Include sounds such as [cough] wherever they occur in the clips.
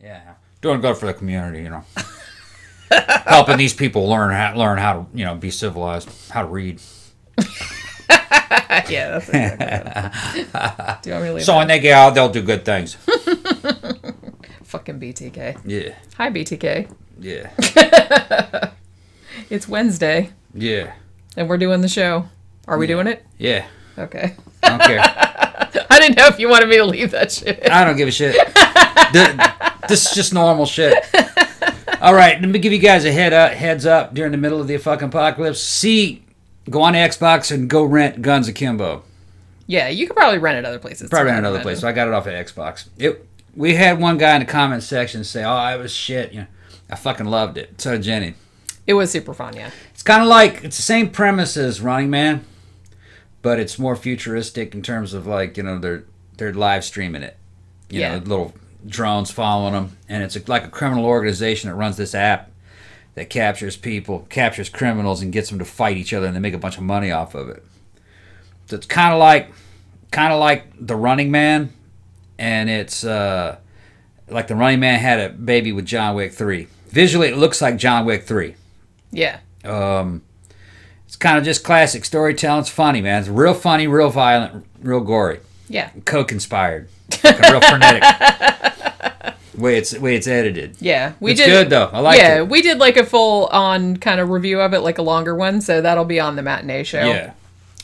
Yeah, doing good for the community, you know. [laughs] Helping these people learn how learn how to you know be civilized, how to read. [laughs] yeah, that's exactly. [laughs] Do you want me to leave So when they get out, they'll do good things. Fucking BTK. Yeah, Hi, BTK. yeah, It's Wednesday, yeah, and we're doing the show. Are we doing it? yeah. Okay. I don't care. I didn't know if you wanted me to leave that shit. I don't give a shit. Th- This is just normal shit. All right, let me give you guys a head up, heads up during the middle of the fucking apocalypse. See, go on to Xbox and go rent Guns Akimbo. Yeah, you could probably rent it other places. Probably too, in other places. So I got it off of Xbox. It. We had one guy in the comment section say, "Oh, it was shit." You know, I fucking loved it. So Jenny. It was super fun, yeah. It's kind of like it's the same premise as Running Man, but it's more futuristic in terms of like you know they're they're live streaming it. You Yeah. know, little drones following them, and it's like a criminal organization that runs this app that captures people, captures criminals, and gets them to fight each other, and they make a bunch of money off of it. So it's kind of like, kind of like the Running Man, and it's uh, like the Running Man had a baby with John Wick three. Visually, it looks like John Wick three. Yeah. Um, it's kind of just classic storytelling. It's funny, man. It's real funny, real violent, real gory, Yeah. coke inspired, Fucking real frenetic. [laughs] way it's way it's edited. Yeah. We It's did good though. I like yeah, it. Yeah, we did like a full on kind of review of it, like a longer one, so that'll be on the matinee show. Yeah,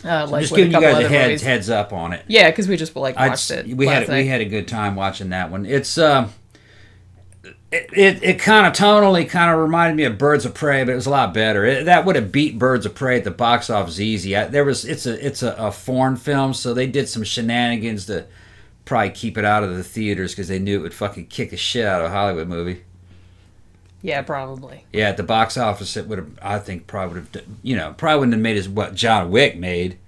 Uh, like just giving you guys a head, movies. heads up on it. Yeah, because we just like watched it. we had last we had a good time watching that one. It's um, it it, it kind of tonally kind of reminded me of Birds of Prey, but it was a lot better. It, that would have beat Birds of Prey at the box office easy. I, there was it's a it's a, a foreign film, so they did some shenanigans to probably keep it out of the theaters because they knew it would fucking kick the shit out of a Hollywood movie. Yeah, probably. Yeah, at the box office, it would have. I think probably would have. You know, probably wouldn't have made as what John Wick made,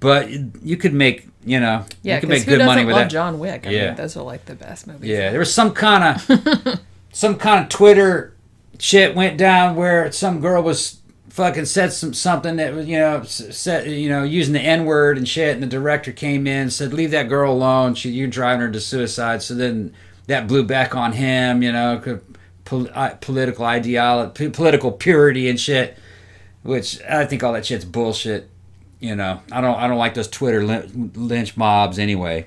but you could make. You know, Yeah, you could make who good doesn't money with love that. John Wick? I Yeah. mean, those are like the best movies. Yeah, there was some kind of [laughs] some kind of Twitter shit went down where some girl was fucking said some something that was you know said you know using the N word and shit, and the director came in said leave that girl alone. She you're driving her to suicide. So then that blew back on him. You know pol- political ideology, political purity and shit. Which I think all that shit's bullshit. You know, I don't I don't like those Twitter lynch mobs anyway.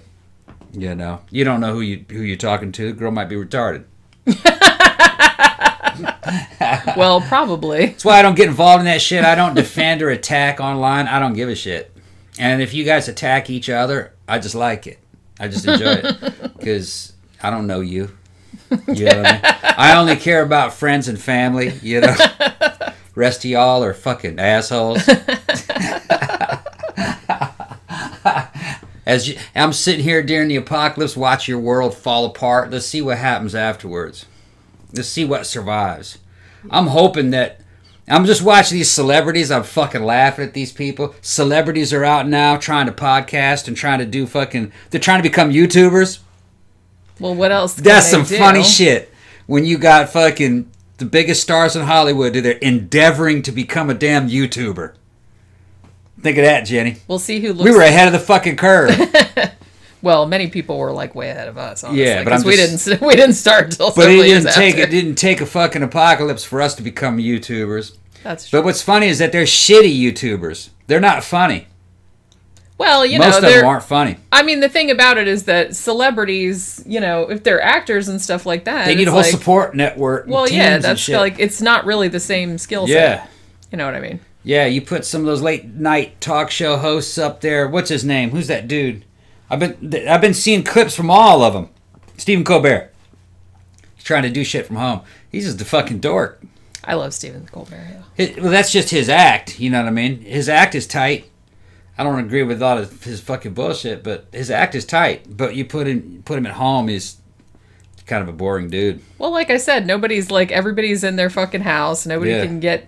You know, you don't know who you who you're talking to. The girl might be retarded. [laughs] Well, probably. That's why I don't get involved in that shit. I don't defend or attack online. I don't give a shit. And if you guys attack each other, I just like it. I just enjoy it [laughs] because I don't know you. You know what I mean? I only care about friends and family. You know, [laughs] rest of y'all are fucking assholes. As you, I'm sitting here during the apocalypse, watch your world fall apart. Let's see what happens afterwards. Let's see what survives. I'm hoping that I'm just watching these celebrities. I'm fucking laughing at these people. Celebrities are out now trying to podcast and trying to do fucking. They're trying to become YouTubers. Well, what else? Can That's they some do? funny shit. When you got fucking the biggest stars in Hollywood, they're endeavoring to become a damn YouTuber. Think of that, Jenny. We'll see who looks. We were ahead of the fucking curve. [laughs] Well, many people were like way ahead of us. Honestly, Yeah, but I'm 'cause we didn't. [laughs] We didn't start until But it didn't take after. it didn't take a fucking apocalypse for us to become YouTubers. That's true. But what's funny is that they're shitty YouTubers. They're not funny. well, you Most know, of them aren't funny. I mean, the thing about it is that celebrities, you know, if they're actors and stuff like that, They need a whole like, support network. and Well, yeah, that's like it's not really the same skill set. yeah, You know what I mean? yeah. You put some of those late night talk show hosts up there. What's his name? Who's that dude? I've been I've been seeing clips from all of them. Stephen Colbert. He's trying to do shit from home. He's just a fucking dork. I love Stephen Colbert. Yeah. His, well, that's just his act. You know what I mean? His act is tight. I don't agree with a lot of his fucking bullshit, but his act is tight. But you put him put him at home, he's kind of a boring dude. Well, like I said, nobody's like everybody's in their fucking house. Nobody Yeah. can get.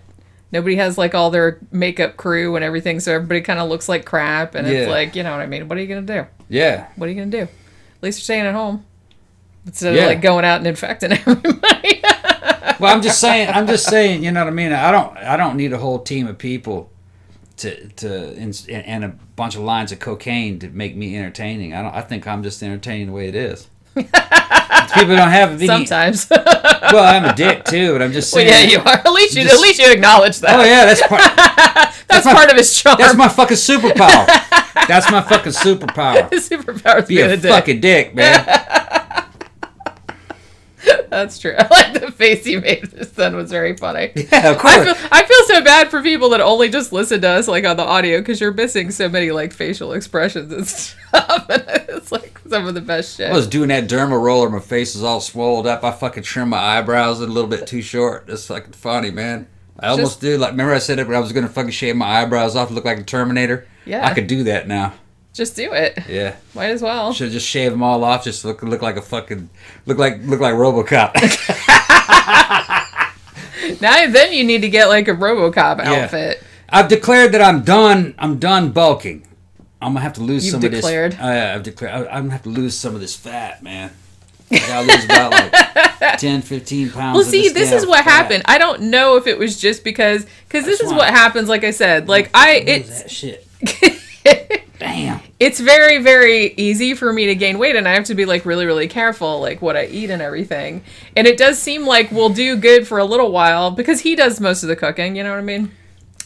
Nobody has like all their makeup crew and everything, so everybody kind of looks like crap. And it's like, you know what I mean? What are you gonna do? Yeah, What are you gonna do? At least you're staying at home instead Yeah. of like going out and infecting [laughs] everybody. well, I'm just saying. I'm just saying. You know what I mean? I don't. I don't need a whole team of people to to and, and a bunch of lines of cocaine to make me entertaining. I don't. I think I'm just entertaining the way it is. People don't have any. Sometimes. [laughs] Well, I'm a dick too, but I'm just well, saying. yeah, you are. At least you, Just- at least you acknowledge that. Oh yeah, that's part. [laughs] that's my- part of his charm. That's my fucking superpower. [laughs] That's my fucking superpower. his superpower is Be being a a dick. fucking dick, man. That's true. [laughs] I like the face he made just then was very funny. [laughs] Yeah, of [laughs] I course. feel, I feel so bad for people that only just listen to us like on the audio because you're missing so many like facial expressions and stuff. And it's like some of the best shit. I was doing that derma roller. My face is all swelled up. I fucking trimmed my eyebrows a little bit too short. It's fucking funny, man. I almost Just- did. Like, remember I said it when I was gonna fucking shave my eyebrows off to look like a Terminator. Yeah. I could do that now. Just do it. Yeah. Might as well. Should just shave them all off. Just look look like a fucking look like look like RoboCop. [laughs] [laughs] Now then you need to get like a RoboCop outfit. Yeah. I've declared that I'm done. I'm done bulking. I'm gonna have to lose You've some declared? of this. Uh, I've declared. I, I'm gonna have to lose some of this fat, man. I gotta lose about like [laughs] 10, 15 pounds. Well, see, this damn is what fat. happened. I don't know if it was just because because this is what happens. Like I said, like I Lose it's that shit. Damn. it's very very easy for me to gain weight and i have to be like really really careful like what i eat and everything. And it does seem like we'll do good for a little while because he does most of the cooking you know what i mean?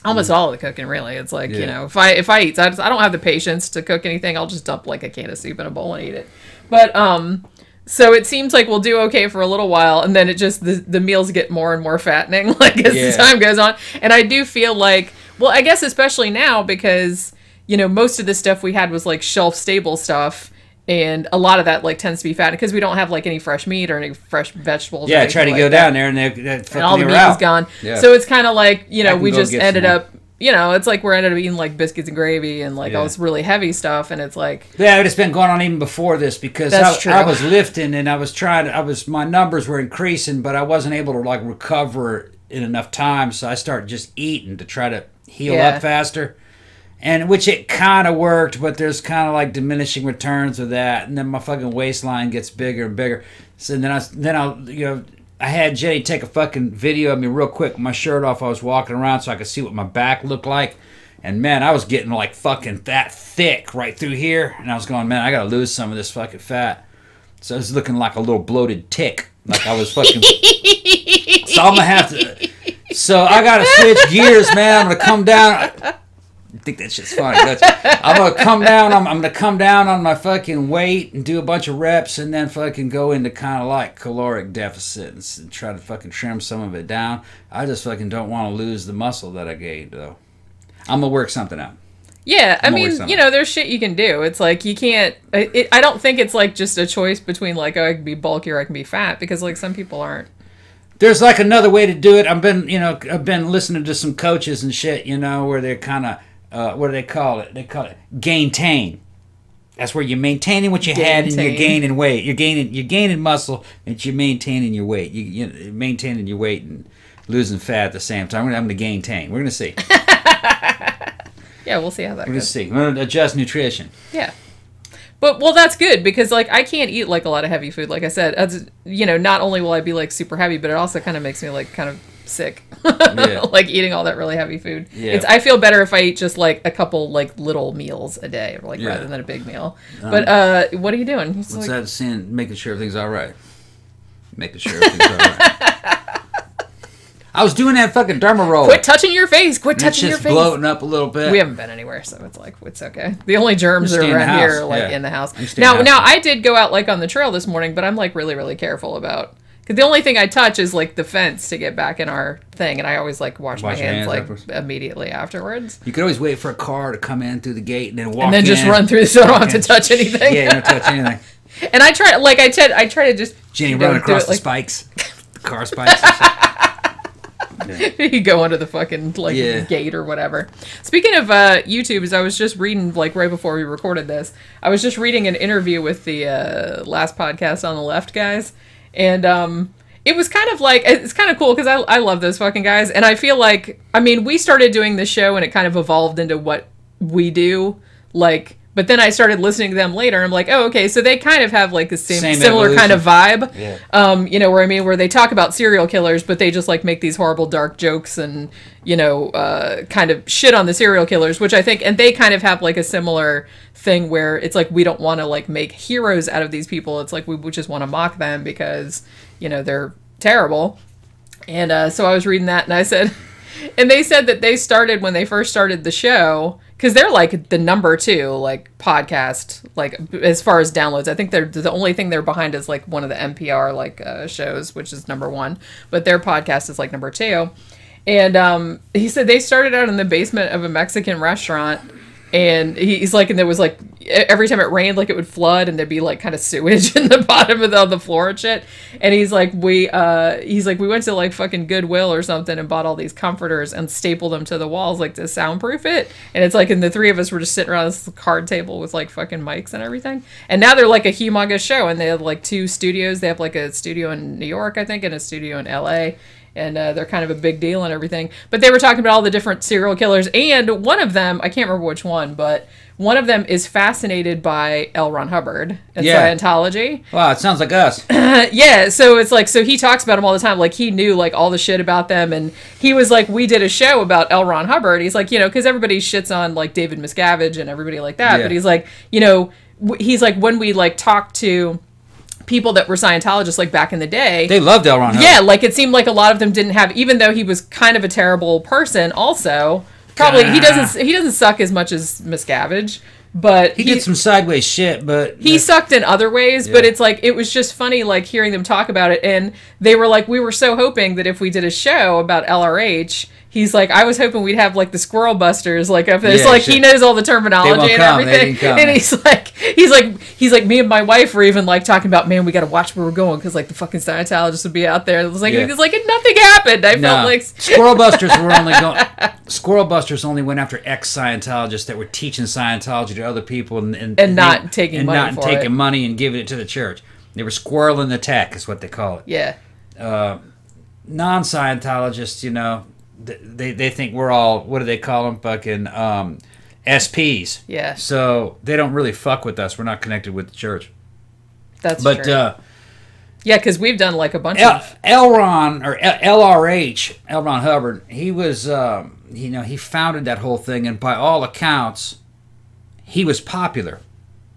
Almost all of the cooking really. It's like you know if i if i eat I, just, I don't have the patience to cook anything. I'll just dump like a can of soup in a bowl and eat it. But um so it seems like we'll do okay for a little while and then it just the, the meals get more and more fattening [laughs] like as Yeah. the time goes on. And i do feel like well i guess especially now because you know most of the stuff we had was like shelf stable stuff and a lot of that like tends to be fat because we don't have like any fresh meat or any fresh vegetables Yeah, I anything try to like go that down there and they're, they're and all the meat out. was gone. Yeah. So it's kind of like you know we just ended some more. up you know it's like we're ended up eating like biscuits and gravy and like all this really heavy stuff and it's like Yeah, it's been going on even before this because That's I, true. I was lifting and I was trying to, I was, my numbers were increasing, but I wasn't able to like recover in enough time. So I started just eating to try to heal Yeah. up faster. And which it kind of worked, but there's kind of like diminishing returns of that. And then my fucking waistline gets bigger and bigger. So then I, then I, you know, I had Jenny take a fucking video of me real quick with my shirt off. I was walking around so I could see what my back looked like. And man, I was getting like fucking that thick right through here. And I was going, man, I gotta lose some of this fucking fat. So I was looking like a little bloated tick. Like I was fucking. [laughs] so I'm gonna have to. So I gotta switch gears, man. I'm gonna come down. I think that shit's funny. I'm gonna come down. I'm, I'm gonna come down on my fucking weight and do a bunch of reps, and then fucking go into kind of like caloric deficit and, and try to fucking trim some of it down. I just fucking don't want to lose the muscle that I gained, though. I'm gonna work something out. yeah I mean you know there's shit you can do it's like you can't I- it, I don't think it's like just a choice between like oh I can be bulky or I can be fat because like some people aren't There's like another way to do it. I've been, you know, I've been listening to some coaches and shit, you know, where they're kind of, uh, what do they call it? They call it gaintain. That's where you're maintaining what you had and you're gaining weight. You're gaining, you're gaining muscle, and you're maintaining your weight. You, you're maintaining your weight and losing fat at the same time. I'm gonna, I'm gaintain. We're gonna see. [laughs] Yeah we'll see how that goes. We're gonna see. We're gonna adjust nutrition. Yeah. But well, that's good because like I can't eat like a lot of heavy food. Like I said, as you know, not only will I be like super heavy, but it also kind of makes me like kind of sick. Yeah. [laughs] like eating all that really heavy food. Yeah. It's I feel better if I eat just like a couple like little meals a day, like Yeah. rather than a big meal. but uh, what are you doing? He's What's like, that saying? Making sure everything's all right. Making sure everything's all right. [laughs] I was doing that fucking derma roll. Quit touching your face. Quit And touching your just face. bloating up a little bit. We haven't been anywhere, so it's like it's okay. The only germs are stay in the around here like yeah. in the house. Now, now I did go out like on the trail this morning, but I'm like really, really careful about the only thing I touch is like the fence to get back in our thing, and I always like wash, Wash my hands, hands like afterwards. immediately afterwards, You could always wait for a car to come in through the gate and then walk and then just run through the so I don't have to touch anything. Yeah, you don't touch anything. [laughs] and I try like I said, I try to just Jenny you know, running do across it, the like, spikes, [laughs] the car spikes. Shit. [laughs] you go under the fucking like Yeah. gate or whatever. Speaking of uh, YouTube, as I was just reading like right before we recorded this, I was just reading an interview with the uh, last podcast on the left guys, and um, it was kind of like it's kind of cool because I I love those fucking guys, and I feel like I mean we started doing this show and it kind of evolved into what we do. Like But then I started listening to them later. I'm like, oh, okay, so they kind of have like the same, Same similar kind of vibe. Yeah. Um, you know, where I mean, where they talk about serial killers, but they just like make these horrible dark jokes and you know, uh, kind of shit on the serial killers, which I think, and they kind of have like a similar thing where it's like we don't want to like make heroes out of these people. It's like we, we just want to mock them because you know they're terrible. And uh, so I was reading that, and I said, [laughs] and they said that they started when they first started the show because they're like the number two like podcast like as far as downloads. I think they're the only thing they're behind is like one of the NPR like uh, shows, which is number one, but their podcast is like number two. And um, he said they started out in the basement of a Mexican restaurant. And he's like, and there was like every time it rained, like it would flood, and there'd be like kind of sewage [laughs] in the bottom of the, the floor and shit. And he's like, we, uh, he's like, we went to like fucking Goodwill or something and bought all these comforters and stapled them to the walls like to soundproof it. And it's like, and the three of us were just sitting around this card table with like fucking mics and everything. And now they're like a humongous show, and they have like two studios. They have like a studio in New York, I think, and a studio in L.A and uh, they're kind of a big deal and everything. But they were talking about all the different serial killers, and one of them, I can't remember which one, but one of them is fascinated by L. Ron Hubbard and Yeah. Scientology. Wow, it sounds like us. [laughs] yeah, so it's like, so he talks about them all the time. Like, he knew, like, all the shit about them, and he was like, we did a show about L. Ron Hubbard. He's like, you know, because everybody shits on, like, David Miscavige and everybody like that, Yeah. but he's like, you know, he's like, when we, like, talk to people that were Scientologists, like, back in the day, They loved L. Ron Hubbard. yeah, like it seemed like a lot of them didn't have, even though he was kind of a terrible person. Also, probably he doesn't ah. he doesn't suck as much as Miscavige, but He did some sideways shit, but he sucked in other ways. But it's like it was just funny, like hearing them talk about it, and they were like, we were so hoping that if we did a show about LRH. He's like, I was hoping we'd have like the Squirrel Busters, like up there. It's Yeah, like shit. he knows all the terminology and come. They everything. [laughs] And he's like, he's like, he's like, me and my wife were even like talking about, man, we got to watch where we're going because like the fucking Scientologists would be out there. It was like, Yeah. it's like and nothing happened. I No. felt like [laughs] Squirrel Busters were only going. [laughs] Squirrel Busters only went after ex Scientologists that were teaching Scientology to other people and and, And not taking and money not taking it. money and giving it to the church. They were squirreling the tech, is what they call it. yeah, uh, Non Scientologists, you know, they they think we're all what do they call them? Fucking um, SPs. yeah, So they don't really fuck with us. We're not connected with the church. that's But true. uh, yeah, because we've done like a bunch L- of L. Ron or L- LRH, L. Ron Hubbard, he was, um, you know, he founded that whole thing, and by all accounts, he was popular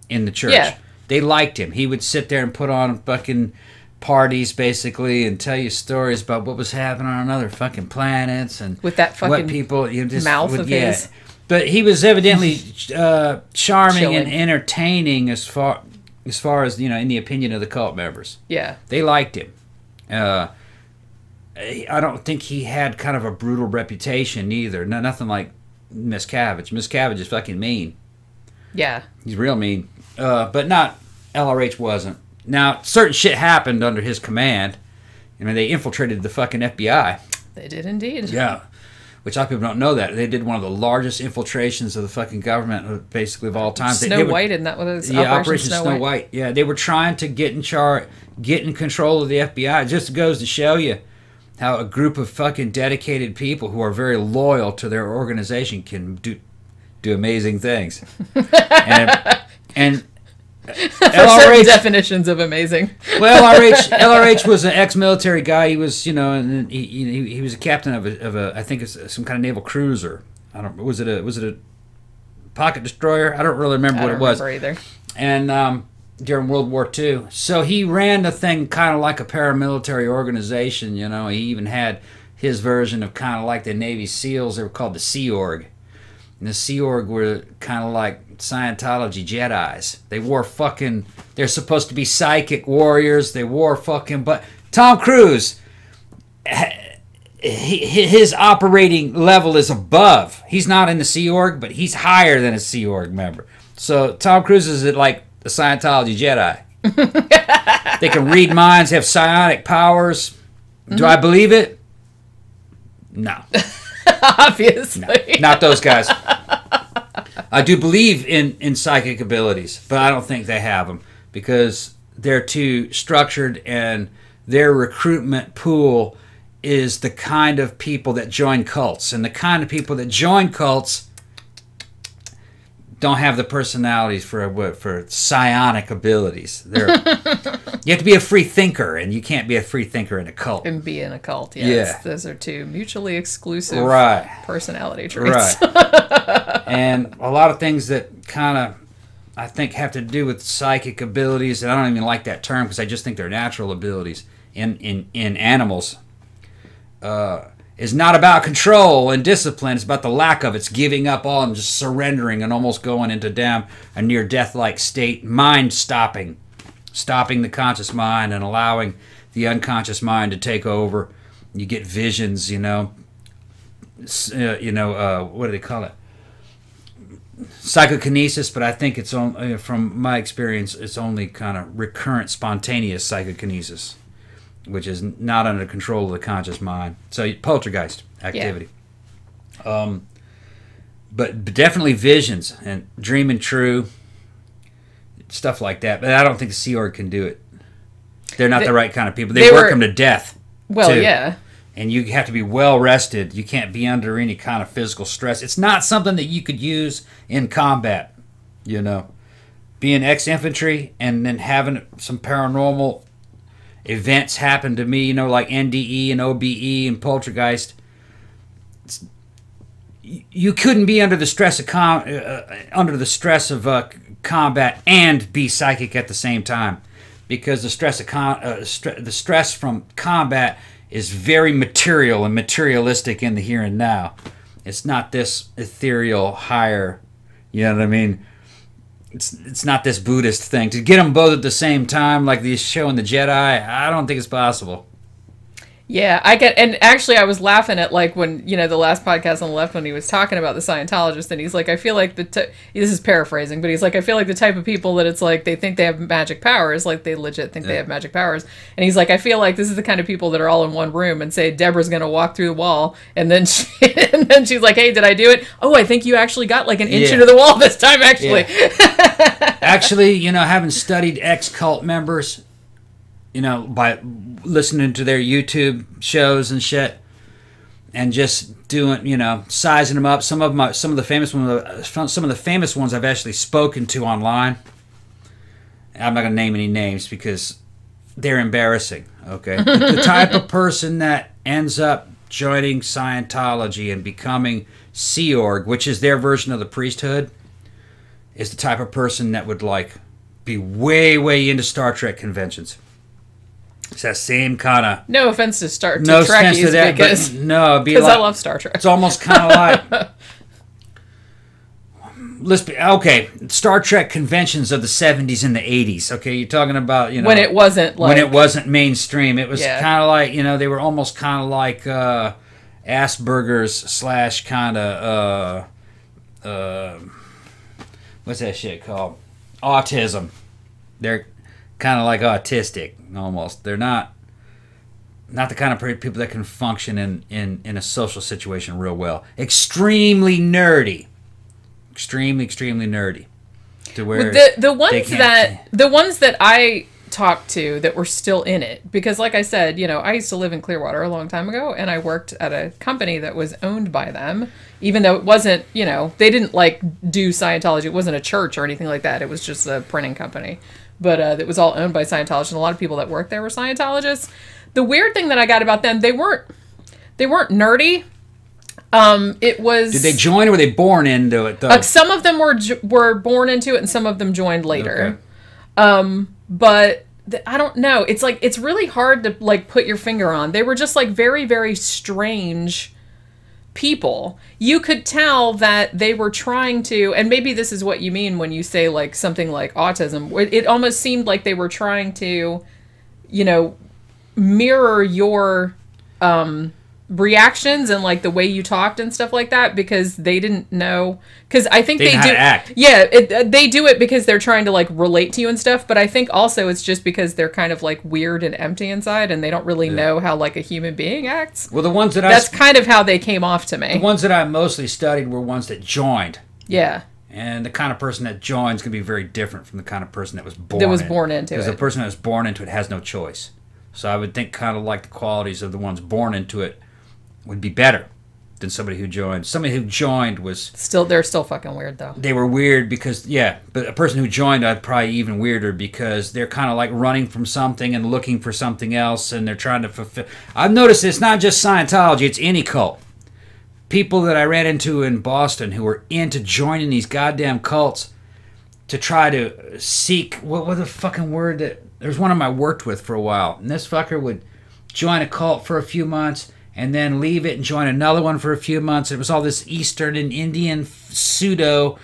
in the church. Yeah. They liked him. He would sit there and put on fucking parties, basically, and tell you stories about what was happening on other fucking planets and With that what fucking people you know, just mouth would- of yeah. his. But he was evidently uh, charming and entertaining as far as far as you know, in the opinion of the cult members yeah, they liked him. Uh, I don't think he had kind of a brutal reputation either. No, nothing like Miss Miscavige. Miscavige is fucking mean. yeah, He's real mean. Uh, but not LRH wasn't. Now certain shit happened under his command. I mean, they infiltrated the fucking FBI. they did indeed. Yeah. Which a lot of people don't know that they did one of the largest infiltrations of the fucking government, uh, basically of all time. They- Snow they were- White, isn't that what it was? yeah, Operation, Snow, White. Yeah, they were trying to get in charge, get in control of the FBI. It just goes to show you how a group of fucking dedicated people who are very loyal to their organization can do do amazing things. [laughs] and and LRH, definitions of amazing. well, LRH, LRH [laughs] was an ex-military guy. He was, you know, and he, he, he was a captain of a, of a, I think it's some kind of naval cruiser. I don't, was it a, was it a pocket destroyer? I don't really remember I what it was either. and um, during World War II. So he ran the thing kind of like a paramilitary organization. You know, he even had his version of kind of like the Navy SEALs. They were called the Sea Org, and the Sea Org were kind of like Scientology Jedi's. They wore fucking. They're supposed to be psychic warriors. They wore fucking. But Tom Cruise. His operating level is above. He's not in the Sea Org, but he's higher than a Sea Org member. So Tom Cruise is like a Scientology Jedi. [laughs] they can read minds, have psionic powers. Do I mm-hmm. believe it? No, [laughs] Obviously. not those guys. [laughs] I do believe in, in psychic abilities, but I don't think they have them because they're too structured and their recruitment pool is the kind of people that join cults. And the kind of people that join cults don't have the personalities for what for psionic abilities. They're [laughs] you have to be a free thinker, and you can't be a free thinker in a cult. And be in a cult. Yes. Yeah. Those are two mutually exclusive Right. personality traits. Right. [laughs] and a lot of things that kind of, I think, have to do with psychic abilities, and I don't even like that term because I just think they're natural abilities in, in, in animals, uh, is not about control and discipline. It's about the lack of it. It's giving up all and just surrendering and almost going into damn a near death like state, mind stopping, stopping the conscious mind and allowing the unconscious mind to take over. You get visions, you know, uh, you know, uh, what do they call it? Psychokinesis, but I think it's on, uh, from my experience, it's only kind of recurrent, spontaneous psychokinesis, which is not under control of the conscious mind. So poltergeist activity. Um, but, but definitely visions and dreaming true, stuff like that. But I don't think the Sea Org can do it. They're not They- the right kind of people. They, they work were- them to death Well, too yeah. and you have to be well rested. You can't be under any kind of physical stress. It's not something that you could use in combat, you know. Being ex infantry and then having some paranormal events happen to me, you know, like NDE and OBE and Poltergeist. It's- you couldn't be under the stress of com- uh, uh, under the stress of uh, combat and be psychic at the same time, because the stress of uh, the stress from combat is very material and materialistic in the here and now. It's not this ethereal higher, you know what I mean? It's it's not this Buddhist thing to get them both at the same time like the show in the Jedi. I don't think it's possible. Yeah, I get, and actually, I was laughing at like when you know the last podcast on the left when he was talking about the Scientologist, and he's like, I feel like the t- this is paraphrasing, but he's like, I feel like the type of people that it's like they think they have magic powers, like they legit think they have magic powers, and he's like, I feel like this is the kind of people that are all in one room and say Deborah's gonna walk through the wall, and then [laughs] she, and then she's like, Hey, did I do it? Oh, I think you actually got like an inch Yeah. into the wall this time, actually. [laughs] Actually, you know, having studied ex cult members, you know, by listening to their YouTube shows and shit, and just doing, you know, sizing them up. Some of my, some of the famous ones, uh, some of the famous ones I've actually spoken to online. I'm not gonna name any names because they're embarrassing. Okay, the [laughs] type of person that ends up joining Scientology and becoming Sea Org, which is their version of the priesthood is the type of person that would like be way way into Star Trek conventions. It's that same kind of No offense to Star to no offense to Trekkies that, because but no, be because like, I love Star Trek. It's almost kind of [laughs] like let's be okay. Star Trek conventions of the '70s and the '80s. Okay, you're talking about you know when it wasn't like when it wasn't mainstream. It was Yeah. kind of like you know they were almost kind of like uh, Asperger's slash kind of uh, uh, what's that shit called? Autism. They're kind of like autistic almost. They're not not the kind of people that can function in, in, in a social situation real well. Extremely nerdy. Extremely, extremely nerdy. To where the the ones that the ones that I talked to that were still in it because like I said, you know, I used to live in Clearwater a long time ago and I worked at a company that was owned by them even though it wasn't, you know, they didn't like do Scientology. It wasn't a church or anything like that. It was just a printing company. But uh, it was all owned by Scientologists and a lot of people that worked there were Scientologists. The weird thing that I got about them, they weren't they weren't nerdy. Um, it was Did they join or were they born into it though? uh, some of them were were born into it, and some of them joined later. Okay. But th- I don't know. It's like it's really hard to like put your finger on. They were just like very very strange people. You could tell that they were trying to, and maybe this is what you mean when you say like something like autism. It, it almost seemed like they were trying to, you know, mirror your um reactions and like the way you talked and stuff like that because they didn't know because i think They they, do act. yeah it, uh, they do it because they're trying to like relate to you and stuff but i think also it's just because they're kind of like weird and empty inside and they don't really know how like a human being acts well, the ones that that's I kind of how they came off to me the ones that I mostly studied were ones that joined. yeah And the kind of person that joins can be very different from the kind of person that was born. That was in. born into it. Because the person that was born into it has no choice. So I would think kind of like the qualities of the ones born into it would be better than somebody who joined. Somebody who joined was Still, they're still fucking weird though. they were weird because yeah, but a person who joined I'd probably even weirder because they're kind of like running from something and looking for something else and they're trying to fulfill. I've noticed it's not just Scientology; it's any cult. People that I ran into in Boston who were into joining these goddamn cults to try to seek what was the fucking word that there's one of them I worked with for a while, and this fucker would join a cult for a few months and then leave it and join another one for a few months. It was all this Eastern and Indian pseudo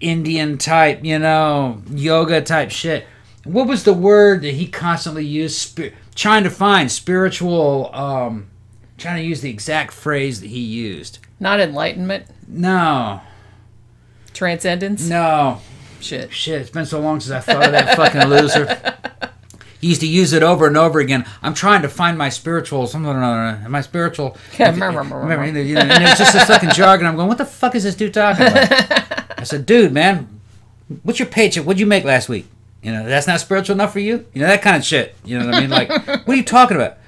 Indian type, you know, yoga type shit. What was the word that he constantly used? Spir- trying to find spiritual, um, trying to use the exact phrase that he used. Not enlightenment, No, transcendence. no, Shit. shit. It's been so long since I thought of that fucking loser. [laughs] He used to use it over and over again. I'm trying to find my spiritual something or another. My spiritual. Yeah, Remember, you know, and it's just this fucking jargon. I'm going, what the fuck is this dude talking about? [laughs] I said, dude, man, what's your paycheck? What'd you make last week? You know, that's not spiritual enough for you? You know, that kind of shit. You know what I mean? Like, what are you talking about?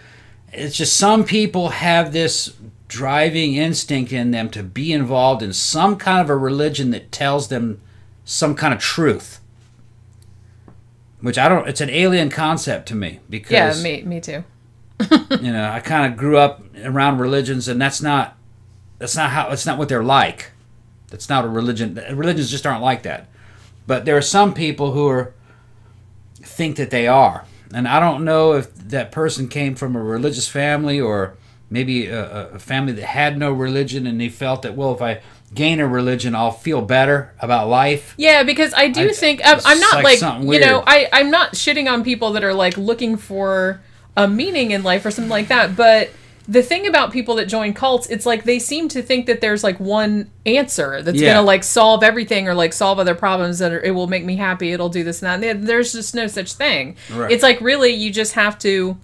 It's just some people have this driving instinct in them to be involved in some kind of a religion that tells them some kind of truth. Which I don't, it's an alien concept to me because Yeah, me, me too. [laughs] you know i kind of grew up around religions and that's not that's not how it's not what they're like. That's not a religion religions just aren't like that. But there are some people who are think that they are. And i don't know if that person came from a religious family or maybe a, a family that had no religion and they felt that well if i gain a religion i'll feel better about life Yeah, because I do I- think I'm, I'm not like like, you know. I I'm not shitting on people that are like looking for a meaning in life or something like that. But the thing about people that join cults, it's like they seem to think that there's like one answer that's Yeah. gonna like solve everything or like solve other problems that are, it will make me happy. It'll do this and that. And there's just no such thing. Right. It's like really you just have to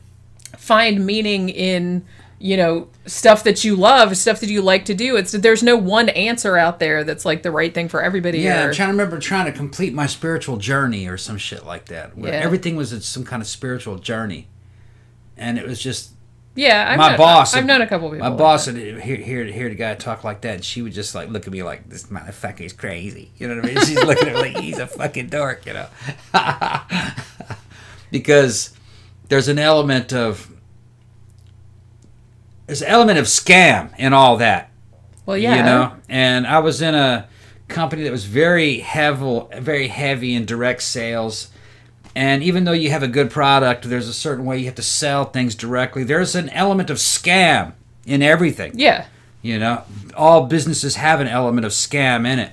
find meaning in you know stuff that you love stuff that you like to do it's there's no one answer out there that's like the right thing for everybody Yeah, or- I'm trying to remember trying to complete my spiritual journey or some shit like that, where Yeah. everything was some kind of spiritual journey, and it was just Yeah, I've my known, boss. I've known a couple people. My boss would hear, hear hear the guy talk like that, and she would just like look at me like this motherfucker is crazy. You know what I mean? She's looking at me like he's a fucking dork, you know, [laughs] because there's an element of there's an element of scam in all that. Well, yeah, You know, and I was in a company that was very heavy, very heavy in direct sales. And even though you have a good product, there's a certain way you have to sell things directly. There's an element of scam in everything. yeah, You know, all businesses have an element of scam in it.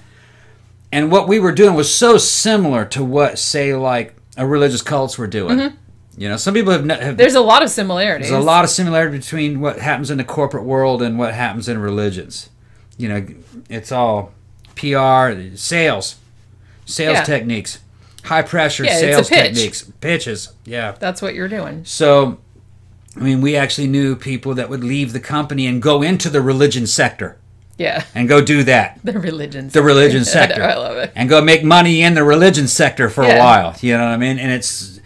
And what we were doing was so similar to what, say, like a religious cults were doing. Mm-hmm. You know, some people have, ne- have there's a lot of similarities. there's a lot of similarity between what happens in the corporate world and what happens in religions. You know, it's all PR, sales, sales Yeah. techniques, high pressure Yeah, sales pitch. techniques, pitches. Yeah. That's what you're doing. So, I mean, we actually knew people that would leave the company and go into the religion sector Yeah, and go do that. [laughs] the religion. The religion sector. [laughs] sector. I love it. And go make money in the religion sector for a while. You know what I mean? And it's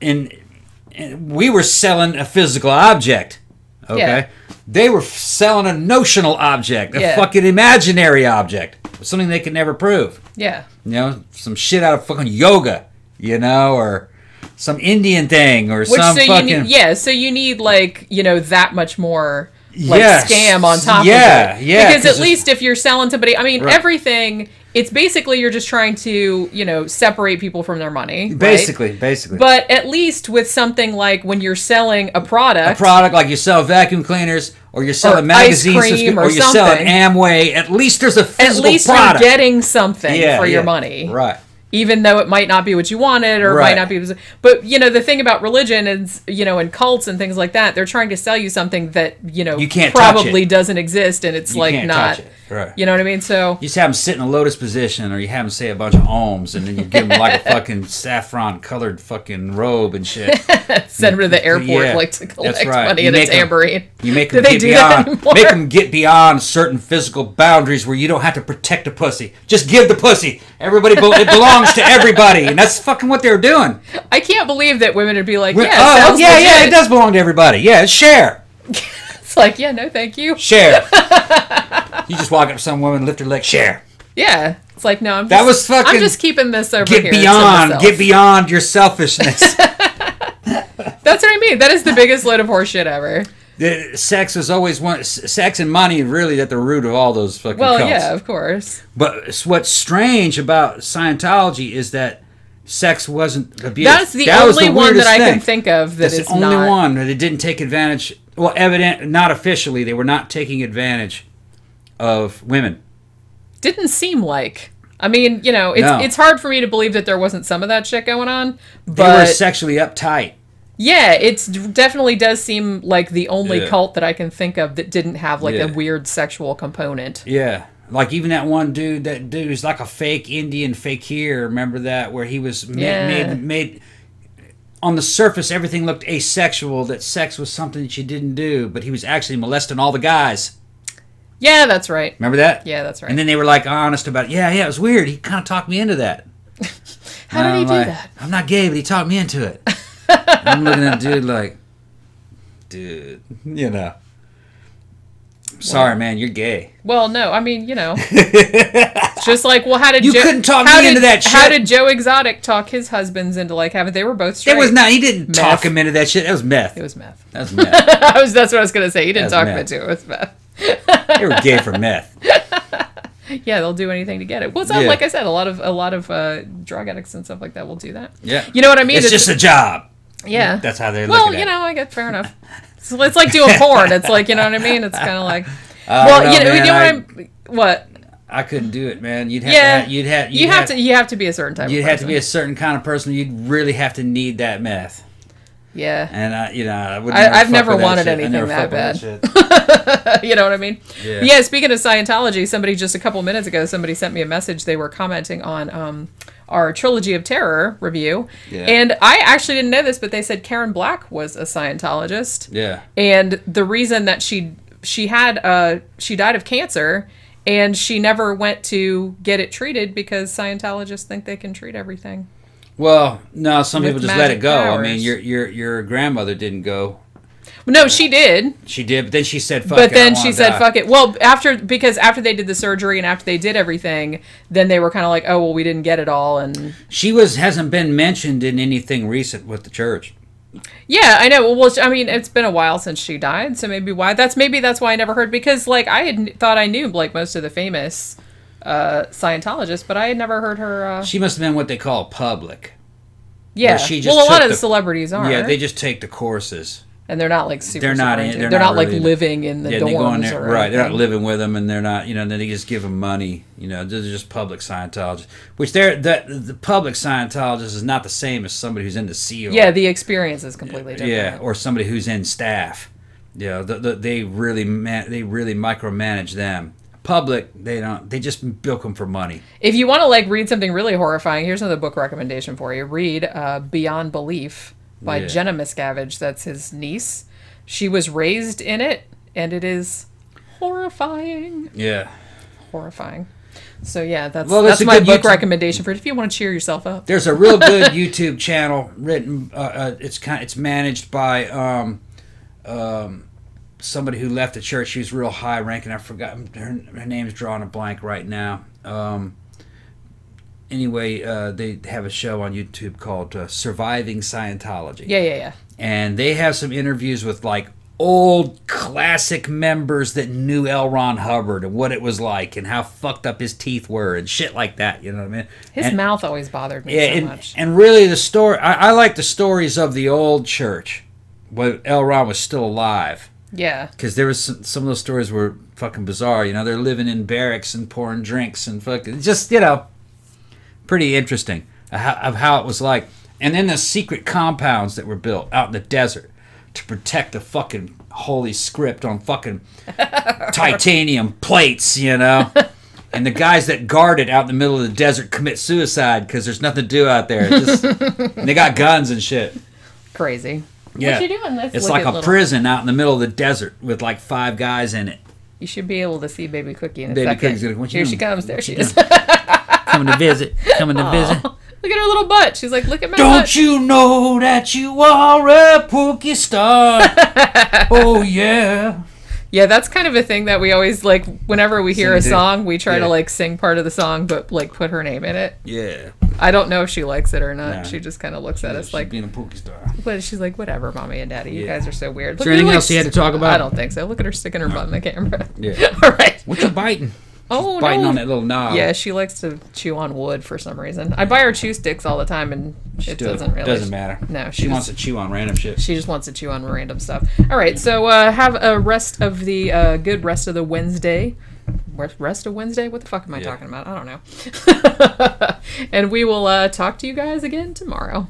and, and we were selling a physical object. Okay. Yeah. They were selling a notional object, a Yeah. fucking imaginary object, something they could never prove. Yeah, You know, some shit out of fucking yoga, you know, or some Indian thing, or which some so fucking you need, yeah, so you need like you know that much more like Yes. scam on top Yeah, of it. yeah, Because at least if you're selling somebody, I mean, Right. everything. It's basically you're just trying to you know separate people from their money. right? basically, basically. But at least with something like when you're selling a product, a product like you sell vacuum cleaners or you're selling ice magazines or, or you're selling. Amway, at least there's a physical at least product. you're getting something Yeah, for your money. Right. Even though it might not be what you wanted or Right. might not be but you know the thing about religion is you know and cults and things like that they're trying to sell you something that you know You can't probably doesn't exist and it's You like not. Right. you know what i mean so You just have them sit in a lotus position, or you have them say a bunch of ohms, and then you give them like a [laughs] fucking saffron colored fucking robe and shit. [laughs] send them to the airport Yeah, like to collect right. money You and 'em- amberine You make them they get do that beyond, [laughs] make them get beyond certain physical boundaries where you don't have to protect a pussy. Just give the pussy. Everybody, be- it belongs to everybody, and that's fucking what they're doing. i can't believe that women would be like yeah oh, yeah, yeah, it does belong to everybody. Yeah, it's share. [laughs] It's like, yeah, no, thank you. Share. [laughs] you just walk up to some woman, lift her leg, share. Yeah. It's like, no, I'm just, That was fucking- I'm just keeping this over Get here. to beyond, get beyond your selfishness. [laughs] That's what I mean. That is the biggest load of horseshit ever. The- sex is always one. Sex and money really at the root of all those fucking Well, cults. yeah, of course. But what's strange about Scientology is that sex wasn't abused. That's the That only one that I thing. can think of that That's is the only not. one that it didn't take advantage. Well, evident, not officially, they were not taking advantage of women. Didn't seem like. I mean, you know, it's No. it's hard for me to believe that there wasn't some of that shit going on, They were sexually uptight. Yeah, it definitely does seem like the only Yeah. cult that I can think of that didn't have like Yeah. a weird sexual component. Yeah. Like even that one dude, that dude was like a fake Indian fake here. Remember that where he was made, Yeah. made made on the surface everything looked asexual. That sex was something that you didn't do, but he was actually molesting all the guys. Yeah, that's right. Remember that? Yeah, that's right. And then they were like honest about, it. yeah, yeah, it was weird. He kind of talked me into that. [laughs] How did And he I'm do like, that? I'm not gay, but he talked me into it. [laughs] I'm looking at dude like, dude, you know. Sorry, man, you're gay. Well, no, I mean, you know, [laughs] it's just like, well, how did You Joe, couldn't talk how me did, into that How did Joe Exotic talk his husbands into like having? They were both straight. It was not. He didn't Meth. talk him into that shit. That was meth. It was meth. That was meth. [laughs] I was. That's what I was gonna say. He didn't That's talk him into it. It was meth. [laughs] they were gay for meth. Yeah, they'll do anything to get it. Well, it's not, Yeah. like I said, a lot of a lot of uh, drug addicts and stuff like that will do that. Yeah. You know what I mean? It's just a job. Yeah. That's how they're well, looking at you know, I get fair enough. So it's like doing porn. It's like you know what I mean. It's [laughs] kind of like, well, you know, man, you know I, what I'm. What? I couldn't do it, man. You'd have Yeah. to. Have, you'd have. You'd You have to. You have to be a certain type. You'd have to be a certain kind of person. You'd really have to need that meth. Yeah. And I, you know, I would. I- I've never wanted anything never that with that [laughs] you know what I mean? Yeah. Yeah. Speaking of Scientology, somebody just a couple minutes ago, somebody sent me a message. They were commenting on um, our Trilogy of Terror review, Yeah. and I actually didn't know this, but they said Karen Black was a Scientologist, Yeah. and the reason that she she had uh she died of cancer. And she never went to get it treated because Scientologists think they can treat everything. Well, no, some With people just let it go. I mean, your your your grandmother didn't go. No, she did. She did, but then she said, "Fuck but it, then she said die." fuck it well after because after they did the surgery and after they did everything then they were kind of like oh well we didn't get it all and She was hasn't been mentioned in anything recent with the church. yeah i know well i mean it's been a while since she died so maybe why that's maybe that's why i never heard because like i had thought i knew like most of the famous uh scientologists but i had never heard her uh She must have been what they call public. yeah she just well a lot of the the- celebrities are Yeah, they just take the courses. And they're not like super They're not in- they're they're, not not, like living in the yeah, dorms they go in there, or right? They're not living with them, and they're not, you know. Then they just give them money, you know. They're just public Scientologists, which they're the the public Scientologist is not the same as somebody who's in the Sea Org. yeah the experience is completely different yeah, or somebody who's in staff. Yeah, the, the, they really man, they really micromanage them. Public, they don't. They just bilk them for money. If you want to like read something really horrifying, here's another book recommendation for you. Read uh, Beyond Belief by Yeah. Jenna Miscavige. That's his niece. She was raised in it, and it is horrifying. Yeah. Horrifying. So yeah, that's Well, that's my book YouTube- recommendation for it. If you want to cheer yourself up. There's a real good [laughs] YouTube channel written. Uh, uh, it's kind. It's managed by um, um, somebody who left the church. She was real high ranking. I forgot her. Her name's drawing a blank right now. Um, anyway, uh, they have a show on YouTube called uh, "Surviving Scientology." Yeah, yeah, yeah. and they have some interviews with like old classic members that knew L. Ron Hubbard and what it was like and how fucked up his teeth were and shit like that. You know what I mean? His and, mouth always bothered me yeah, so and, much. and really the story. I, I like the stories of the old church when L. Ron was still alive. Yeah. Because there was some, some of those stories were fucking bizarre. You know, they're living in barracks and pouring drinks and fucking just you know, pretty interesting of how, it was like. And then the secret compounds that were built out in the desert to protect the fucking holy script on fucking [laughs] titanium plates. You know. And the guys that guard it out in the middle of the desert commit suicide because there's nothing to do out there. Just, [laughs] they got guns and shit. Crazy. Yeah. What you doing? Let's It's like a little- prison out in the middle of the desert with like five guys in it. You should be able to see Baby Cookie in a Baby second. Cookie's gonna- what you Here she comes. There What she is. [laughs] Coming to visit. Coming to visit. Look at her little butt. She's like, look at my Don't butt. you know that you are a Pookie star? [laughs] oh yeah. Yeah, that's kind of a thing that we always like. Whenever we hear Sing a it song, we try to like sing part of the song, but like put her name in it. Yeah. I don't know if she likes it or not. Nah. She just kind of looks at us She's like, being a pookie star. but she's like, whatever, mommy and daddy, you guys are so weird. Is Look there at her, anything like, else you had to talk about? I don't think so. Look at her sticking her butt in the camera. Yeah. [laughs] All right. What you biting? Oh biting no. on that little knob. Yeah, she likes to chew on wood for some reason. I buy her chew sticks all the time, and it Still, doesn't really. doesn't matter. No, She she wants to chew on random shit. She just wants to chew on random stuff. All right, so uh, have a rest of the uh, good rest of the Wednesday. Rest- Rest of Wednesday? What the fuck am I Yeah. talking about? I don't know. [laughs] and we will uh, talk to you guys again tomorrow.